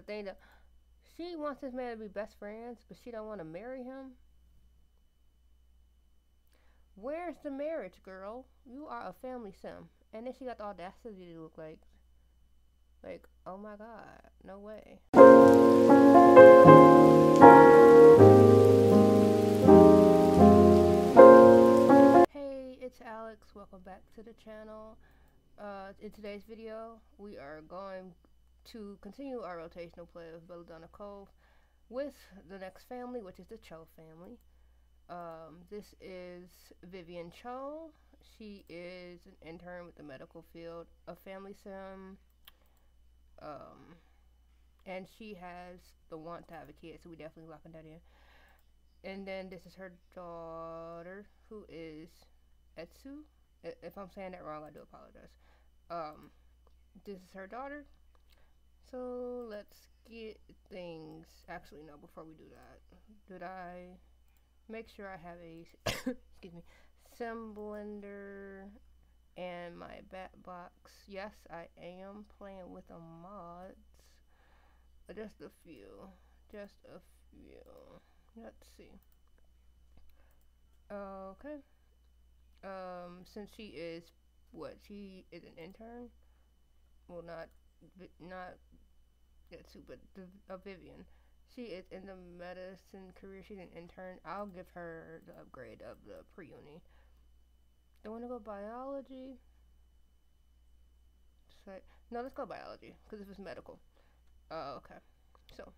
the thing that she wants this man to be best friends, but she don't want to marry him. Where's the marriage, girl? You are a family sim. And then she got the audacity to look like, like, oh my god, no way. Hey, it's Alex. Welcome back to the channel. Uh, in today's video, we are going to continue our rotational play of Belladonna Cove with the next family, which is the Cho family. Um, this is Vivian Cho. She is an intern with the medical field of family sim. Um, and she has the want to have a kid, so we definitely locking that in. And then this is her daughter, who is Etsu. If I'm saying that wrong, I do apologize. Um, this is her daughter. So let's get things. Actually, no. Before we do that, did I? make sure I have a excuse me sim blender and my bat box. Yes, I am playing with the mods. Just a few. Just a few. Let's see. Okay. Um, since she is what she is an intern. Well, not not Yetsu, but the, uh, Vivian. She is in the medicine career. She's an intern. I'll give her the upgrade of the pre-uni. Don't want to go biology. Say, no, let's go biology because this is medical. Uh, okay. So.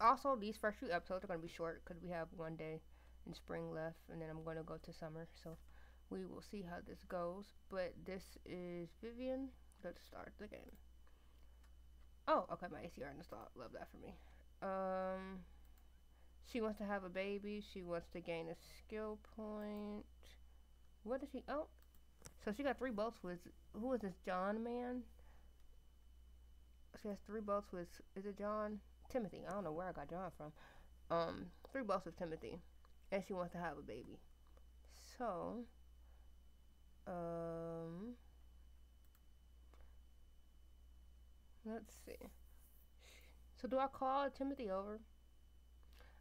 also, these first few episodes are going to be short because we have one day in spring left and then I'm going to go to summer. So we will see how this goes. But this is Vivian. Let's start the game. Oh, okay, my ACR installed. Love that for me. Um, she wants to have a baby. She wants to gain a skill point. What does she? Oh, so she got three bolts with. Who is this? John man. She has three bolts with. Is it John? Timothy. I don't know where I got John from. Um, three bolts with Timothy, and she wants to have a baby. So, um. Let's see. So do I call Timothy over?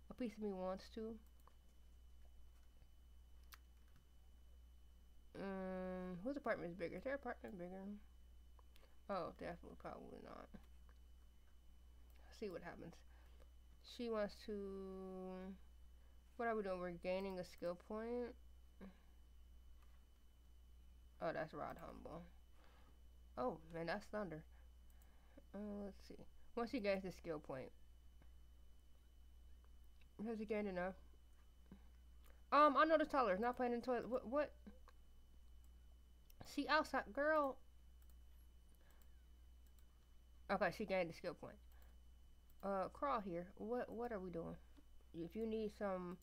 A piece of me wants to. Um, whose apartment is bigger? Is their apartment bigger? Oh, definitely, probably not. See what happens. She wants to. What are we doing? We're gaining a skill point. Oh, that's Rod Humble. Oh, man, that's Thunder. Uh, let's see. Once he gains the skill point. Has he gained enough? Um, I know the toddler's not playing in toilet. What? What? She outside, girl. Okay, she gained the skill point. Uh, crawl here. What? What are we doing? If you need some,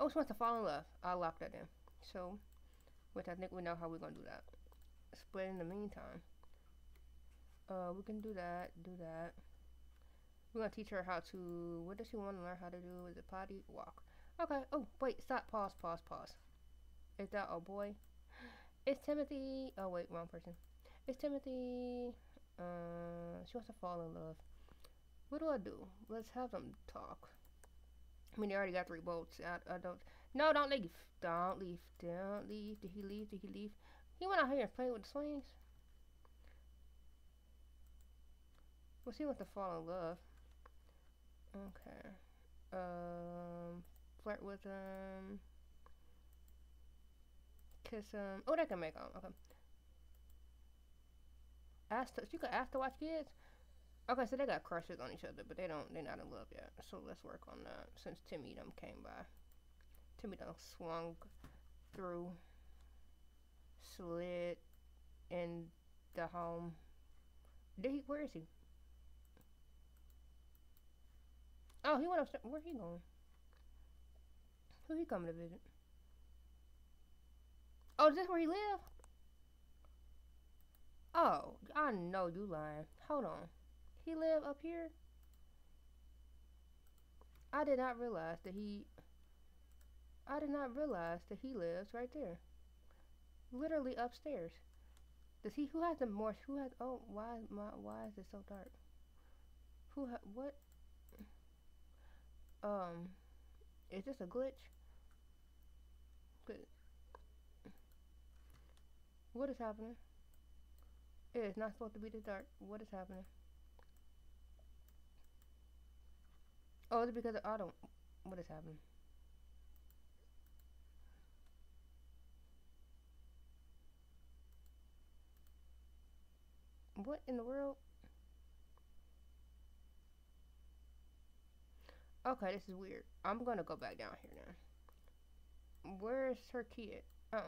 oh, she wants to fall in love. I'll lock that in. So, which I think we know how we're gonna do that. Split in the meantime. Uh, we can do that, do that. We're gonna teach her how to, what does she want to learn how to do? Is it potty? Walk. Okay, oh, wait, stop, pause, pause, pause. Is that a boy? It's Timothy, oh wait, wrong person. It's Timothy, uh, she wants to fall in love. What do I do? Let's have them talk. I mean, they already got three bolts. I, I don't, no, don't leave. Don't leave. Don't leave. Did he leave? Did he leave? He went out here and played with the swings. We'll see what the fall in love. Okay. Um, flirt with him. Kiss him. Oh, that can make them. Okay. Ask to, you could ask to watch kids. Okay, so they got crushes on each other, but they don't. They're not in love yet. So let's work on that. Since Timmy them came by, Done swung through, slid in the home. Did he? Where is he? Oh, he went upstairs. Where he going? Who he coming to visit? Oh, is this where he live? Oh, I know you lying. Hold on. He live up here? I did not realize that he... I did not realize that he lives right there. Literally upstairs. Does he? Who has the more? Who has? Oh, why? My, why is it so dark? Who? Ha, what? Um, is this a glitch? Good. What is happening? It is not supposed to be this dark. What is happening? Oh, it's because I don't. What is happening? What in the world? Okay, this is weird. I'm gonna go back down here now. Where's her kid? Oh,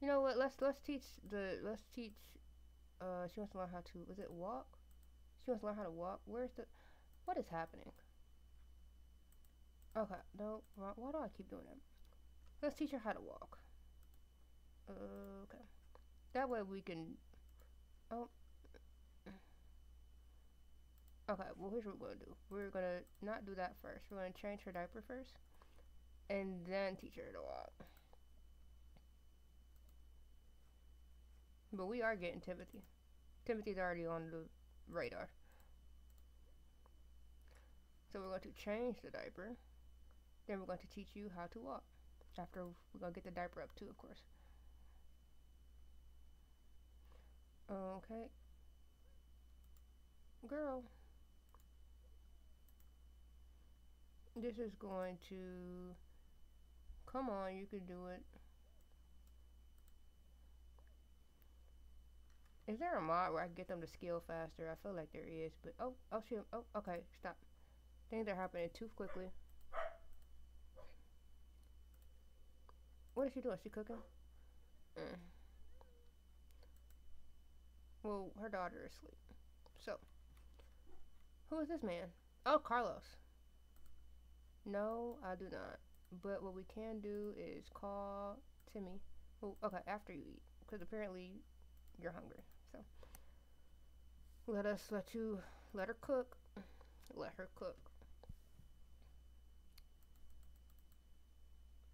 you know what? Let's let's teach the let's teach. Uh, she wants to learn how to. Was it walk? She wants to learn how to walk. Where's the? What is happening? Okay, no. Why, do I keep doing that? Let's teach her how to walk. Okay. That way we can. Oh, Okay, well here's what we're gonna do. We're gonna not do that first. We're gonna change her diaper first, and then teach her to walk. But we are getting Timothy. Timothy's already on the radar. So we're going to change the diaper. Then we're going to teach you how to walk. After we're going to get the diaper up too, of course. Okay. Girl. This is going to... Come on, you can do it. Is there a mod where I get them to scale faster? I feel like there is, but oh, oh shoot, oh, okay, stop. Things are happening too quickly. What is she doing? Is she cooking? Mm. Well, her daughter is asleep. So, who is this man? Oh, Carlos. No, I do not. But what we can do is call Timmy. Okay, after you eat. Because apparently you're hungry. So let us let you let her cook. Let her cook.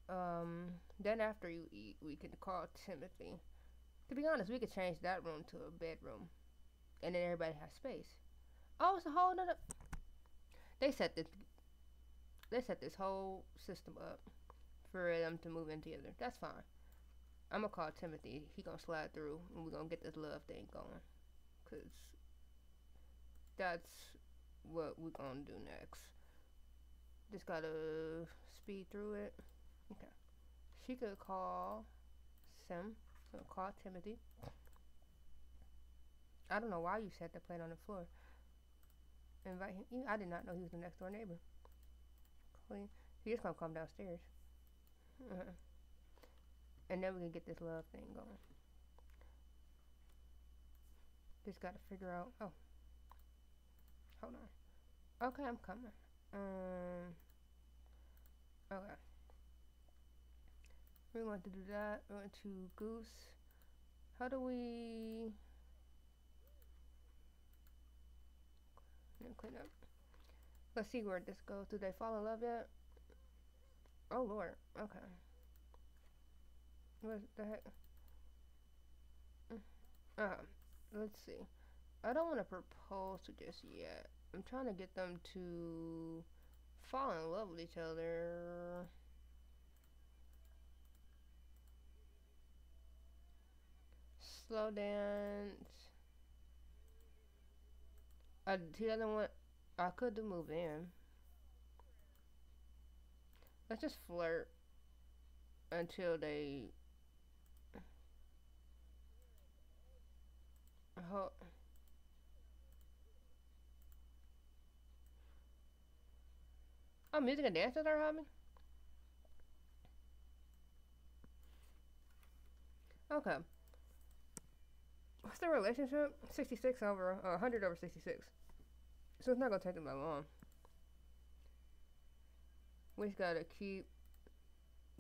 Um, then after you eat, we can call Timothy. To be honest, we could change that room to a bedroom. And then everybody has space. Oh, it's a whole nother. They set this they set this whole system up for them to move in together. That's fine. I'm gonna call Timothy. He gonna slide through, and we're gonna get this love thing going, cause that's what we're gonna do next. Just gotta speed through it. Okay. She could call Sim. So call Timothy. I don't know why you set the plate on the floor. Invite him. I did not know he was the next door neighbor. Clean. He just gonna come downstairs. Uh-huh. And then we can get this love thing going. Just gotta figure out. Oh. Hold on. Okay, I'm coming. Um. Okay. We're going to do that. We're going to goose. How do we clean up? Let's see where this goes. Do they fall in love yet? Oh lord. Okay. What the heck? Uh, let's see. I don't want to propose to just yet. I'm trying to get them to fall in love with each other. Slow dance. Uh, he doesn't want I could move in. Let's just flirt until they. Oh. Oh, music and dance is our hobby? Okay. What's the relationship? 66 over, uh, 100 over 66. So it's not gonna take them that long. We just gotta keep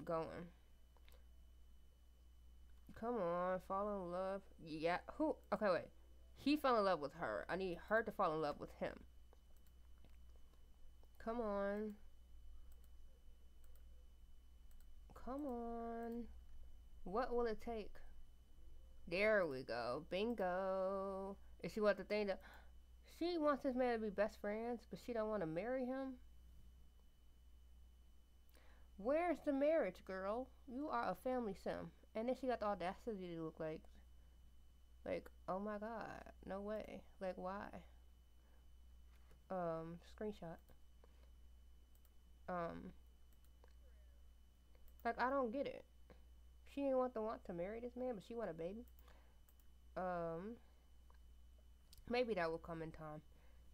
going. Come on, fall in love. Yeah, who? Okay, wait. He fell in love with her. I need her to fall in love with him. Come on. Come on. What will it take? There we go. Bingo. Is she want the thing that she wants this man to be best friends, but she don't want to marry him? Where's the marriage, girl? You are a family sim. And then she got the audacity to look like, like, oh my god, no way. Like, why? Um, screenshot. Um, like, I don't get it. She didn't want to want to marry this man, but she want a baby. Um, maybe that will come in time.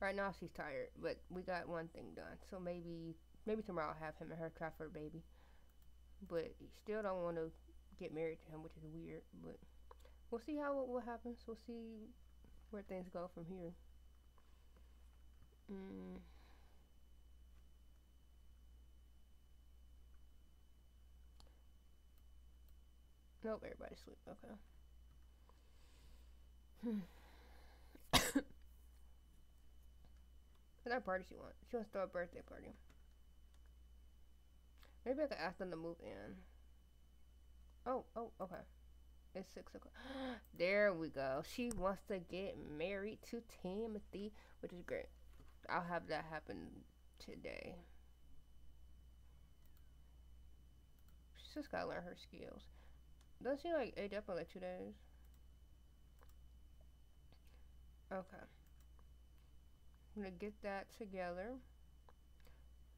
Right now she's tired, but we got one thing done. So maybe maybe tomorrow I'll have him and her try for a baby. But still don't want to get married to him, which is weird. But we'll see how what happens. We'll see where things go from here. Mm. Nope, everybody's asleep. Okay. Hmm. what party she wants? She wants to throw a birthday party. Maybe I could ask them to move in. Oh, oh, okay. It's six o'clock. there we go. She wants to get married to Timothy, which is great. I'll have that happen today. She's just gotta learn her skills. Doesn't she like age up in like two days? Okay. I'm gonna get that together.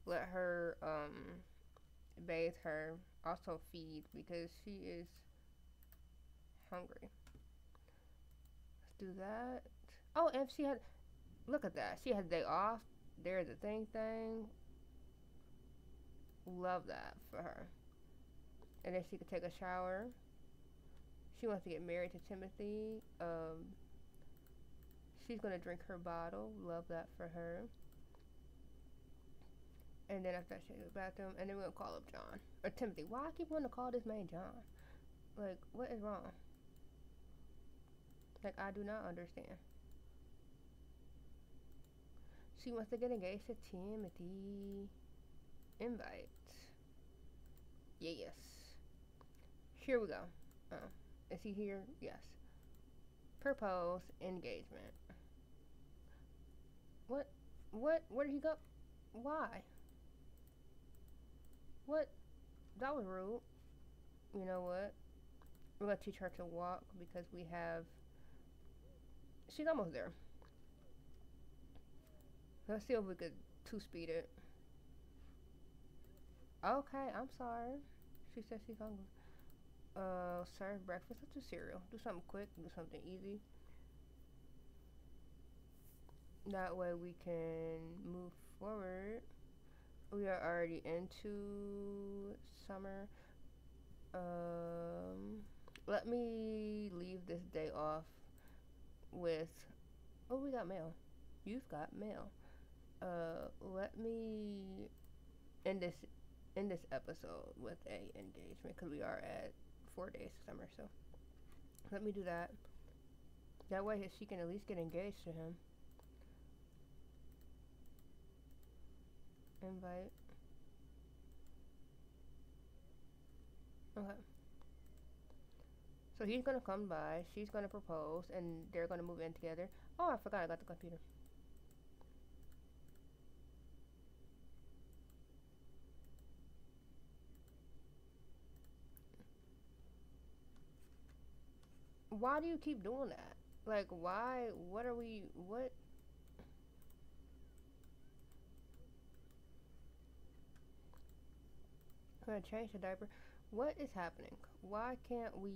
Let her um bathe her. Also feed because she is hungry. Let's do that. Oh, and she had look at that. She had a day off. There's a thing thing. Love that for her. And then she could take a shower. She wants to get married to Timothy. Um, she's gonna drink her bottle. Love that for her. And then after that, she goes to the bathroom, and then we're gonna call up John or Timothy. Why I keep wanting to call this man John? Like, what is wrong? Like, I do not understand. She wants to get engaged to Timothy. Invite. Yeah, Yes. Here we go. Oh. Is he here? Yes. Propose engagement. What? What? Where did he go? Why? What? That was rude. You know what? We're gonna teach her to walk because we have. She's almost there. Let's see if we could two-speed it. Okay, I'm sorry. She said she's hungry. Uh, serve breakfast. Let's do cereal. Do something quick. Do something easy. That way we can move forward. We are already into summer. Um, let me leave this day off with. Oh, we got mail. You've got mail. Uh, let me end this in this episode with a engagement because we are at four days of summer. So let me do that. That way she can at least get engaged to him. Invite. Okay. So he's gonna come by, she's gonna propose, and they're gonna move in together. Oh, I forgot I got the computer. why do you keep doing that? Like, why? What are we? What? Gonna change the diaper. What is happening? Why can't we?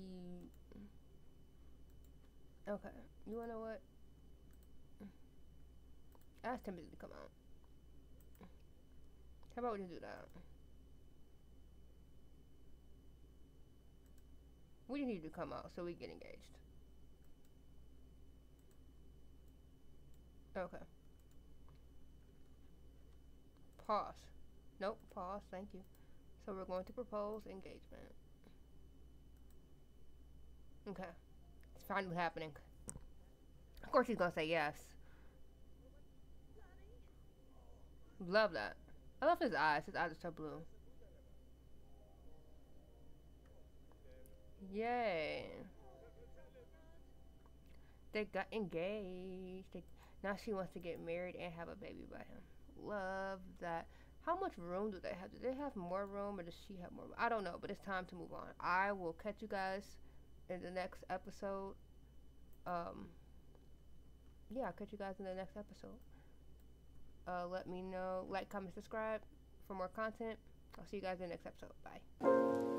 Okay, you wanna know what? Ask Timothy to come out. How about we just do that? We need to come out so we get engaged. Okay. Pause. Nope, pause, thank you. So we're going to propose engagement. Okay. It's finally happening. Of course he's gonna say yes. Love that. I love his eyes. His eyes are so blue. Yay. they got engaged. They, now she wants to get married and have a baby by him. Love that. How much room do they have? Do they have more room or does she have more room? I don't know, but it's time to move on. I will catch you guys in the next episode. Um, yeah, I'll catch you guys in the next episode. Uh, let me know, like, comment, subscribe for more content. I'll see you guys in the next episode. Bye.